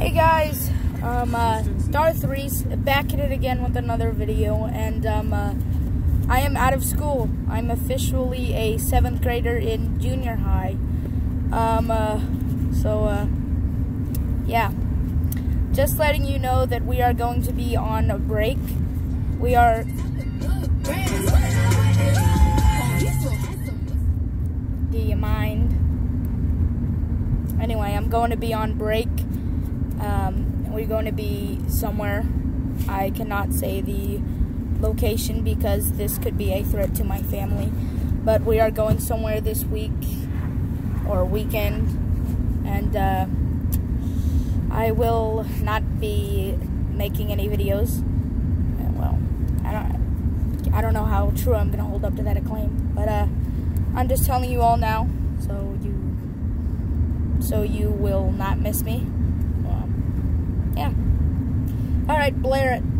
Hey guys, um, uh, Star Threes back at it again with another video, and um, uh, I am out of school. I'm officially a seventh grader in junior high. Um, uh, so, uh, yeah, just letting you know that we are going to be on a break. We are. Do you mind? Anyway, I'm going to be on break. Um, we're going to be somewhere. I cannot say the location because this could be a threat to my family. But we are going somewhere this week or weekend, and uh, I will not be making any videos. Well, I don't, I don't know how true I'm gonna hold up to that acclaim, but uh, I'm just telling you all now, so you, so you will not miss me. Right, Blair it.